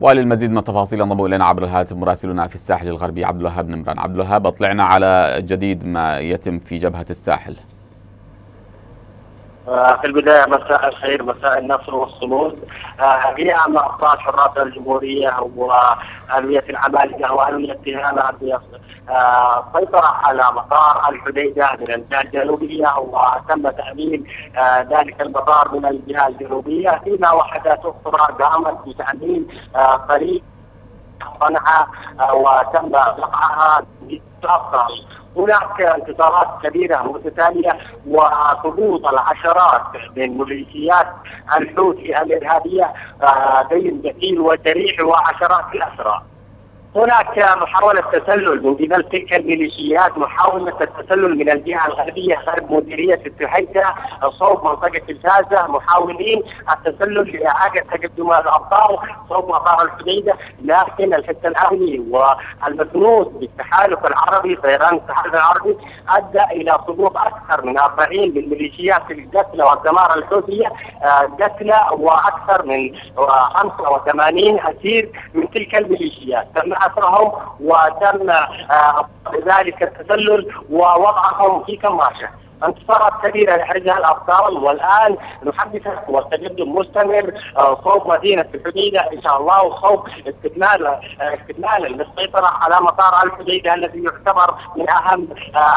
وللمزيد من التفاصيل انضم إلينا عبر الهاتف مراسلنا في الساحل الغربي عبد الوهاب نمران. عبد الوهاب اطلعنا على جديد ما يتم في جبهة الساحل. في البداية مساء الخير مساء النصر والصمود. هي مع أبطال حراس الجمهورية وألوية العمالقة وألوية تهامة سيطرة على مطار الحديدة من الجهة الجنوبية وتم تأمين ذلك المطار من الجهة الجنوبية. فيما وحدات أخرى قامت بتأمين طريق صنعاء وتم بأفضل هناك انتصارات كبيرة متتالية وسقوط العشرات من ميليشيات الحوثي الإرهابية بين دخيل وجريح وعشرات الأسرى. هناك محاولة تسلل من قبل تلك الميليشيات محاولة التسلل من الجهة الغربية غرب مديرية التحيدة صوب منطقة الفازة محاولين التسلل لإعادة تقدم الأبطال صوب مطار الحديدة لكن الحس الأمني والمسنود بالتحالف العربي طيران التحالف العربي أدى إلى سقوط أكثر من 40 من ميليشيات القتلى والدمار الحوثية قتلى وأكثر من 85 أسير من تلك الميليشيات. تم أسرهم وتم ذلك التسلل ووضعهم في كماشة انتصارات كبيرة لحرجها الابطال والآن نحدثك والتقدم مستمر صوب مدينة الحديدة إن شاء الله وصوب استكمال استكمالا للسيطرة على مطار الحديدة الذي يعتبر من أهم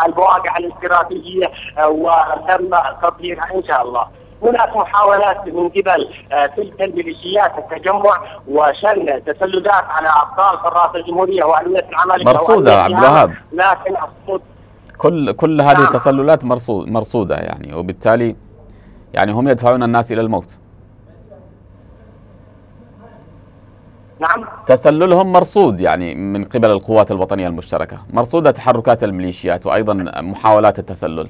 المواقع الاستراتيجية وتم تطهيرها إن شاء الله. هناك محاولات من قبل تلك الميليشيات التجمع وشن تسللات على أبطال حراس الجمهورية والويه العمل مرصودة عبد الوهاب. لكن الصمود كل كل هذه التسللات مرصود مرصودة يعني وبالتالي يعني هم يدفعون الناس إلى الموت. نعم. تسللهم مرصود يعني من قبل القوات الوطنية المشتركة. مرصودة تحركات الميليشيات وأيضا محاولات التسلل.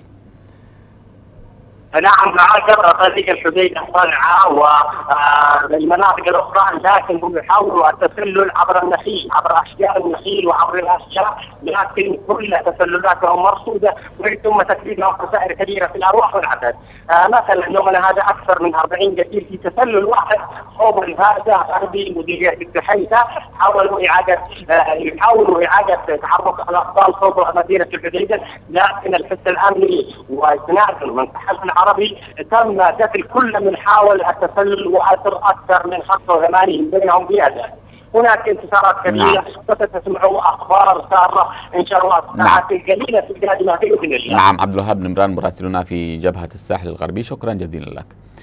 نعم معاشر طريق الحديدة صنعاء والمناطق الأخرى لكن هم يحاولوا التسلل عبر النخيل عبر أشجار النخيل وعبر الأشجار لكن كل تسللاتهم مرصودة ومن ثم تكليفهم خسائر كبيرة في الأرواح والعدد. آه مثلا يومنا هذا أكثر من 40 قتيل في تسلل واحد صوب هذا غربي مديرية التحيثة حاولوا إعادة آه يحاولوا إعادة تحرك الأبطال صوب مدينة الحديدة لكن الحس الأمني وإسناد من تحالف العربي تم قتل كل من حاول التسلل وأسر أكثر من 85 بينهم بأداء هناك انتصارات كبيرة نعم. وستسمعوا أخبار سارة إن شاء الله الساعات نعم. القليله في القادمه بإذن الله. نعم عبد الوهاب نمران مراسلنا في جبهة الساحل الغربي شكرا جزيلا لك.